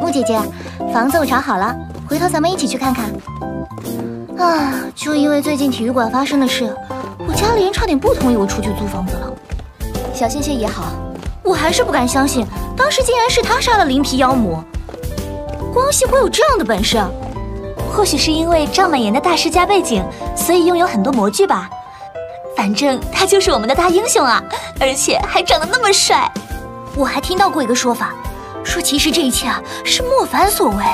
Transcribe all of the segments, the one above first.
木姐姐，房子我找好了，回头咱们一起去看看。啊，就因为最近体育馆发生的事，我家里人差点不同意我出去租房子了。小仙仙也好，我还是不敢相信，当时竟然是他杀了灵皮妖母。光系会有这样的本事？或许是因为赵满言的大世家背景，所以拥有很多模具吧。反正他就是我们的大英雄啊，而且还长得那么帅。我还听到过一个说法，说其实这一切啊是莫凡所为。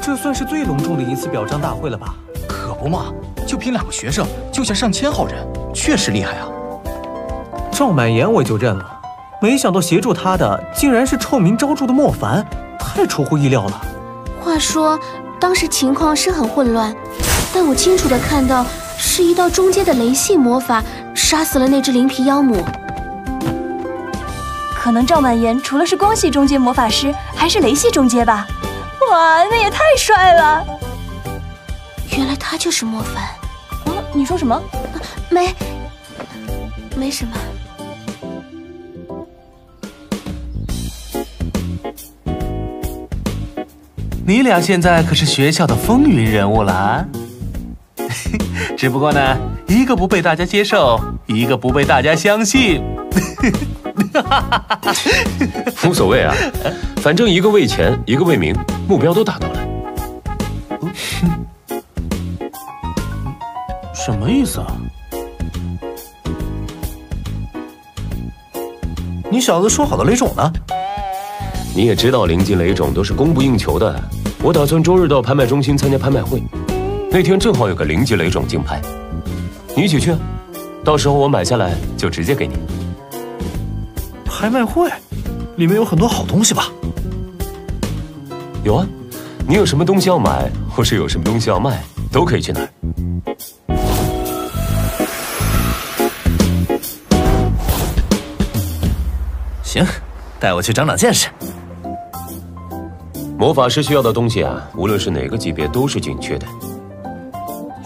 这算是最隆重的一次表彰大会了吧？可不嘛，就凭两个学生救下上千号人，确实厉害啊！赵满言我就认了，没想到协助他的竟然是臭名昭著的莫凡，太出乎意料了。话说，当时情况是很混乱，但我清楚的看到是一道中阶的雷系魔法杀死了那只灵皮妖母。可能赵满言除了是光系中阶魔法师，还是雷系中阶吧。哇，那也太帅了！原来他就是莫凡。嗯，你说什么？没，没什么。你俩现在可是学校的风云人物了，只不过呢，一个不被大家接受，一个不被大家相信。无所谓啊，反正一个为钱，一个为名，目标都达到了。什么意思啊？你小子说好的雷种呢？你也知道，灵金雷种都是供不应求的。我打算周日到拍卖中心参加拍卖会，那天正好有个零级雷种竞拍，你一起去，到时候我买下来就直接给你。拍卖会，里面有很多好东西吧？有啊，你有什么东西要买，或是有什么东西要卖，都可以去那儿。行，带我去长长见识。魔法师需要的东西啊，无论是哪个级别都是紧缺的。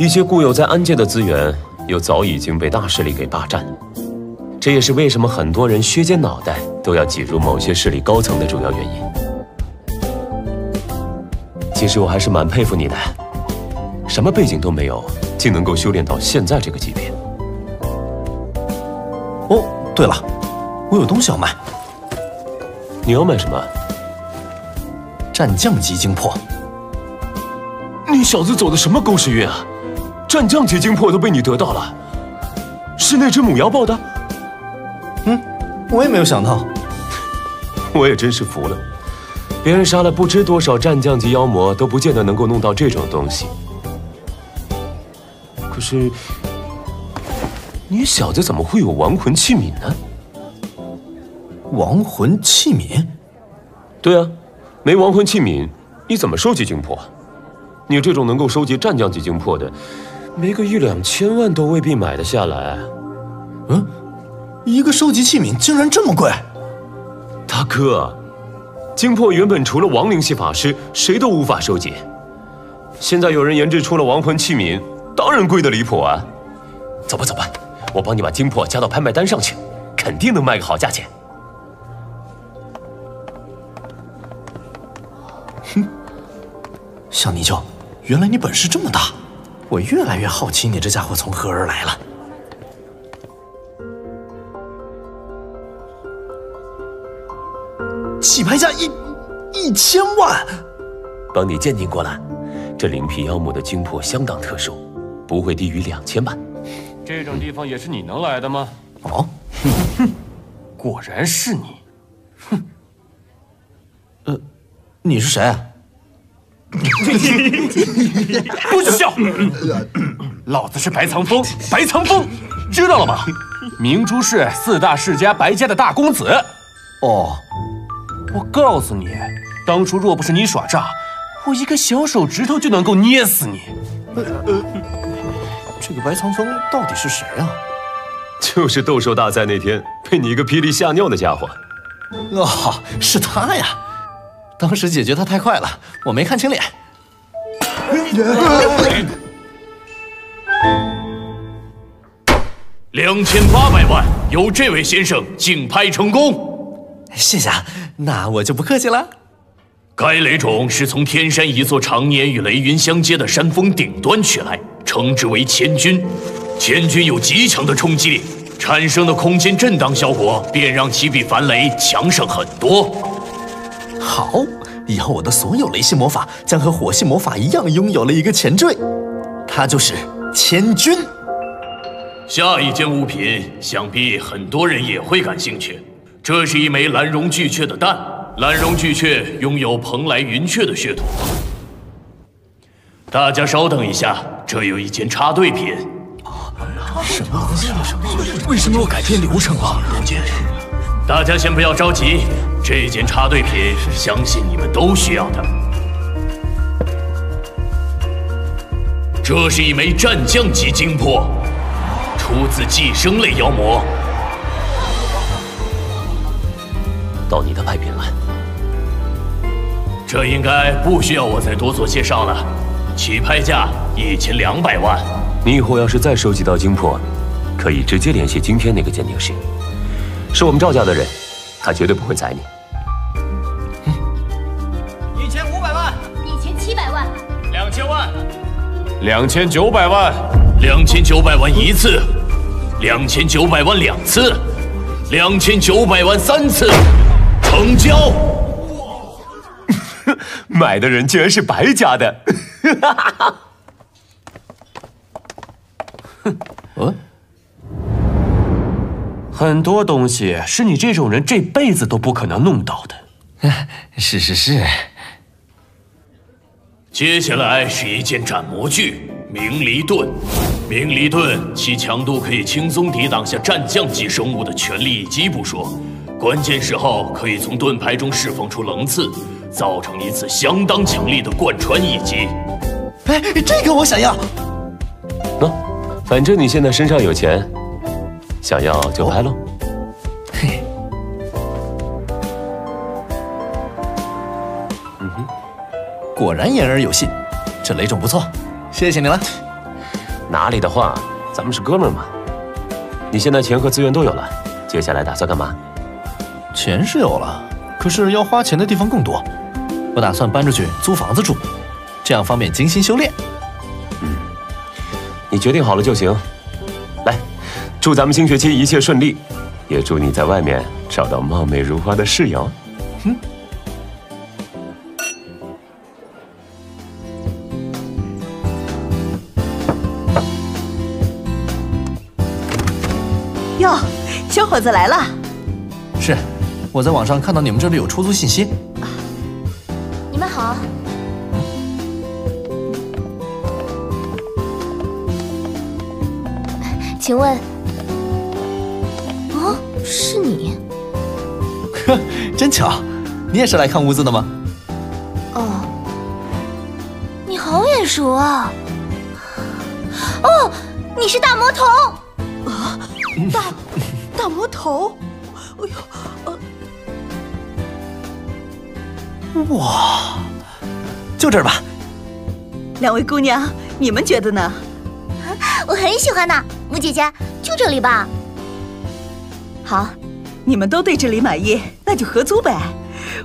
一些固有在安界的资源，又早已经被大势力给霸占。这也是为什么很多人削尖脑袋都要挤入某些势力高层的主要原因。其实我还是蛮佩服你的，什么背景都没有，竟能够修炼到现在这个级别。哦，对了，我有东西要卖。你要买什么？战将级精魄，你小子走的什么狗屎运啊！战将级精魄都被你得到了，是那只母妖报的？嗯，我也没有想到，我也真是服了，别人杀了不知多少战将级妖魔都不见得能够弄到这种东西。可是，你小子怎么会有亡魂器皿呢？亡魂器皿？对啊。没亡魂器皿，你怎么收集精魄？你这种能够收集战将级精魄的，没个一两千万都未必买得下来。嗯，一个收集器皿竟然这么贵？大哥，精魄原本除了亡灵系法师，谁都无法收集。现在有人研制出了亡魂器皿，当然贵得离谱啊！走吧走吧，我帮你把精魄加到拍卖单上去，肯定能卖个好价钱。哼，小泥鳅，原来你本事这么大，我越来越好奇你这家伙从何而来了。起拍价一一千万，帮你鉴定过了，这灵皮妖母的精魄相当特殊，不会低于两千万。这种地方也是你能来的吗？哦，哼，果然是你，哼，呃。你是谁？不许笑！老子是白藏风，白藏风，知道了吗？明珠是四大世家白家的大公子。哦，我告诉你，当初若不是你耍诈，我一个小手指头就能够捏死你。呃呃，这个白藏风到底是谁啊？就是斗兽大赛那天被你一个霹雳吓尿的家伙。哦，是他呀。当时解决他太快了，我没看清脸。两千八百万，由这位先生竞拍成功。谢谢啊，那我就不客气了。该雷种是从天山一座常年与雷云相接的山峰顶端取来，称之为千钧。千钧有极强的冲击力，产生的空间震荡效果便让其比凡雷强上很多。好，以后我的所有雷系魔法将和火系魔法一样，拥有了一个前缀，它就是千钧。下一件物品，想必很多人也会感兴趣。这是一枚蓝绒巨雀的蛋。蓝绒巨雀拥有蓬莱云雀的血统。大家稍等一下，这有一件插队品。什么？为什么要改变流程啊？大家先不要着急，这件插队品，相信你们都需要的。这是一枚战将级精魄。出自寄生类妖魔，到你的派品了。这应该不需要我再多做介绍了。起拍价一千两百万。你以后要是再收集到精魄，可以直接联系今天那个鉴定师，是我们赵家的人，他绝对不会宰你。一千五百万，一千七百万，两千万，两千九百万，两千九百万一次。两千九百万两次，两千九百万三次，成交。买的人竟然是白家的，哼，呃，很多东西是你这种人这辈子都不可能弄到的。是是是。接下来是一件斩魔具。明离盾，明离盾，其强度可以轻松抵挡下战将级生物的全力一击不说，关键时候可以从盾牌中释放出棱刺，造成一次相当强力的贯穿一击。哎，这个我想要。喏，反正你现在身上有钱，想要就拍喽。嘿，嗯哼，果然言而有信，这雷总不错。谢谢你了，哪里的话，咱们是哥们儿嘛。你现在钱和资源都有了，接下来打算干嘛？钱是有了，可是要花钱的地方更多。我打算搬出去租房子住，这样方便精心修炼。嗯，你决定好了就行。来，祝咱们新学期一切顺利，也祝你在外面找到貌美如花的室友。哼。哟小伙子来了，是，我在网上看到你们这里有出租信息。你们好，请问，哦，是你？呵，真巧，你也是来看屋子的吗？哦，你好眼熟啊！哦，你是大魔头啊，大。大魔头，哎呦，呃，哇，就这儿吧。两位姑娘，你们觉得呢？我很喜欢呢，木姐姐，就这里吧。好，你们都对这里满意，那就合租呗。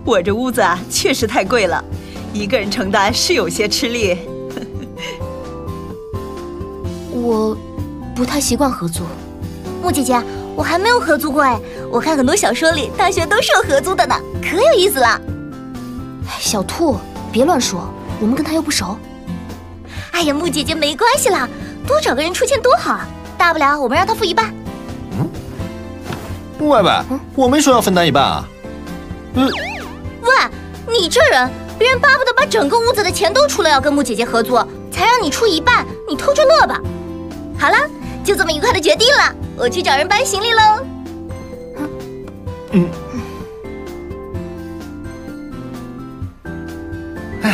我这屋子啊，确实太贵了，一个人承担是有些吃力。我不太习惯合租，木姐姐。我还没有合租过哎，我看很多小说里大学都是有合租的呢，可有意思了。小兔，别乱说，我们跟他又不熟。哎呀，木姐姐没关系啦，多找个人出钱多好啊，大不了我们让他付一半。嗯，喂喂，我没说要分担一半啊。嗯，喂，你这人，别人巴不得把整个屋子的钱都出了要跟木姐姐合作，才让你出一半，你偷着乐吧。好了，就这么愉快的决定了。我去找人搬行李喽。嗯。唉，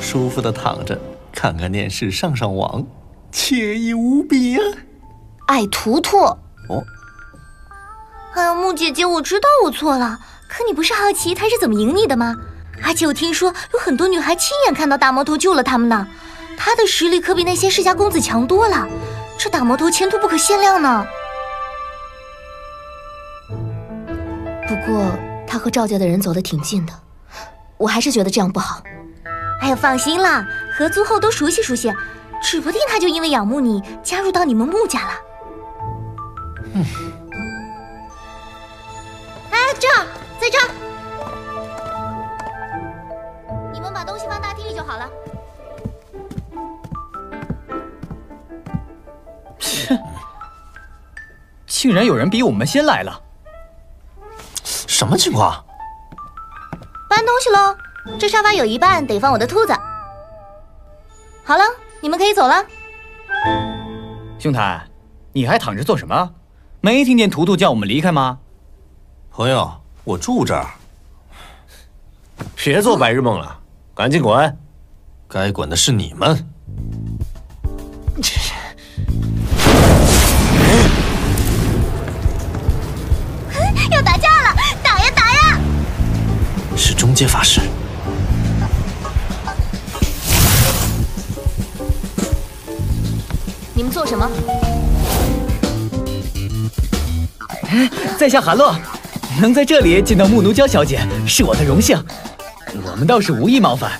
舒服的躺着，看看电视，上上网，惬意无比呀。爱图图。哦。哎呀，木姐姐，我知道我错了，可你不是好奇他是怎么赢你的吗？而且我听说有很多女孩亲眼看到大魔头救了他们呢，他的实力可比那些世家公子强多了，这大魔头前途不可限量呢。不过他和赵家的人走得挺近的，我还是觉得这样不好。哎呀，放心啦，合租后都熟悉熟悉，指不定他就因为仰慕你加入到你们穆家了。嗯。哎，这儿，在这儿，你们把东西放大厅里就好了。切，竟然有人比我们先来了，什么情况？搬东西喽。这沙发有一半得放我的兔子。好了，你们可以走了。兄台，你还躺着做什么？没听见图图叫我们离开吗？朋友，我住这儿。别做白日梦了，赶紧滚！该滚的是你们。要打架了，打呀打呀！是中阶法师。你们做什么？在下韩洛，能在这里见到木奴娇小姐是我的荣幸。我们倒是无意冒犯，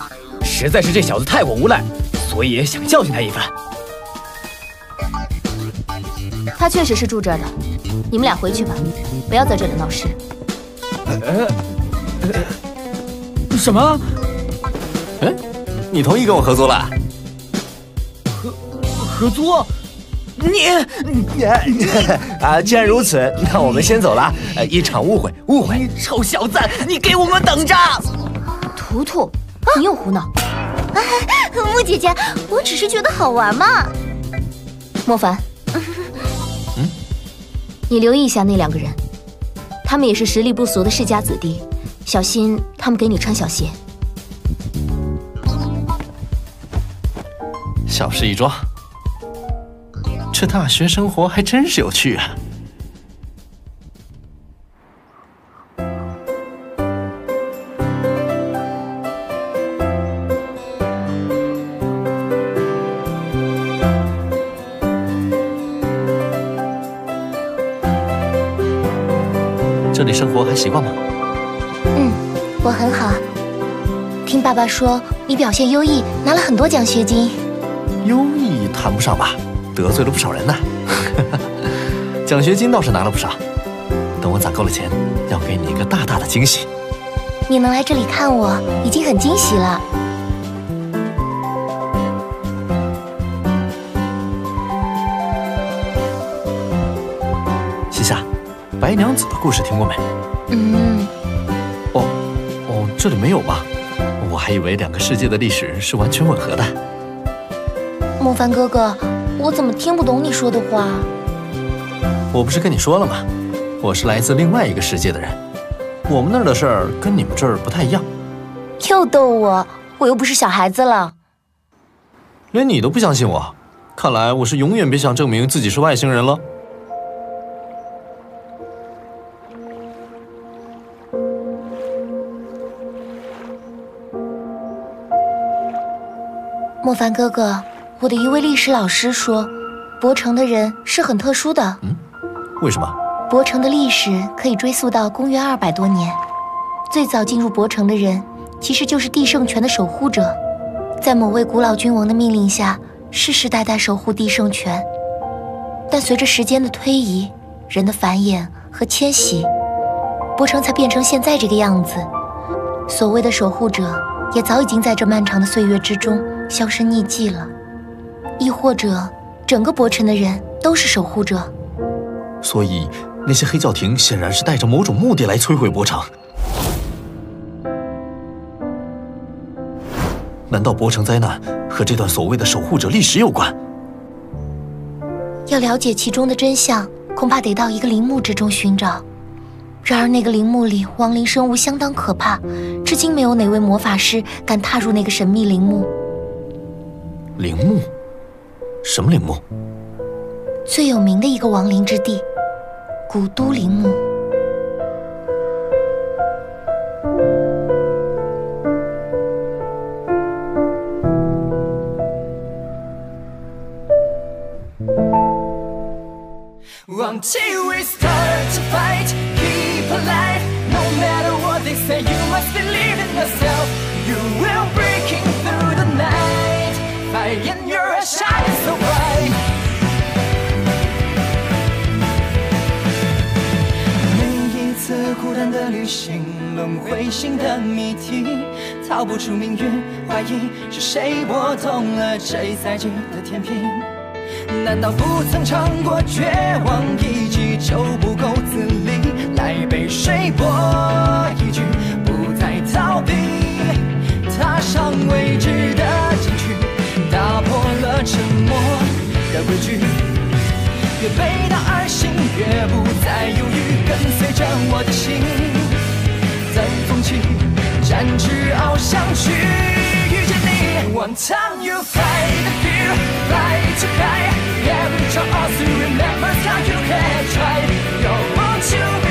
实在是这小子太过无赖，所以想教训他一番。他确实是住这儿的，你们俩回去吧，不要在这里闹事。什么？哎，你同意跟我合租了？合合租？你你 啊，既然如此，那我们先走了。一场误会，误会！你臭小子，你给我们等着！图图，你又胡闹！木姐姐，我只是觉得好玩嘛。莫凡，嗯，你留意一下那两个人，他们也是实力不俗的世家子弟，小心他们给你穿小鞋。小事一桩。这大学生活还真是有趣啊！这里生活还习惯吗？嗯，我很好。听爸爸说你表现优异，拿了很多奖学金。优异谈不上吧。得罪了不少人呢，奖学金倒是拿了不少。等我攒够了钱，要给你一个大大的惊喜。你能来这里看我，已经很惊喜了。西夏，白娘子的故事听过没？嗯。哦，哦，这里没有吧？我还以为两个世界的历史是完全吻合的。莫凡哥哥。我怎么听不懂你说的话？我不是跟你说了吗？我是来自另外一个世界的人，我们那儿的事儿跟你们这儿不太一样。又逗我，我又不是小孩子了。连你都不相信我，看来我是永远别想证明自己是外星人了。莫凡哥哥。我的一位历史老师说，博城的人是很特殊的。嗯，为什么？博城的历史可以追溯到公元二百多年，最早进入博城的人其实就是帝圣泉的守护者，在某位古老君王的命令下，世世代代守护帝圣泉。但随着时间的推移，人的繁衍和迁徙，博城才变成现在这个样子。所谓的守护者，也早已经在这漫长的岁月之中销声匿迹了。亦或者，整个博城的人都是守护者。所以，那些黑教廷显然是带着某种目的来摧毁博城。难道博城灾难和这段所谓的守护者历史有关？要了解其中的真相，恐怕得到一个陵墓之中寻找。然而，那个陵墓里亡灵生物相当可怕，至今没有哪位魔法师敢踏入那个神秘陵墓。陵墓。什么陵墓？最有名的一个亡灵之地——古都陵墓。的旅行，轮回新的谜题，逃不出命运，怀疑是谁拨动了这一赛季的天平。难道不曾尝过绝望一击就不够自立？来杯水波一句，不再逃避，踏上未知的禁区，打破了沉默的规矩。越背道而行，越不再犹豫，随着我的心，等风起，展翅翱翔去遇见你。One time you fly the fear, fly too high, every chance to remember how you had tried. You want to.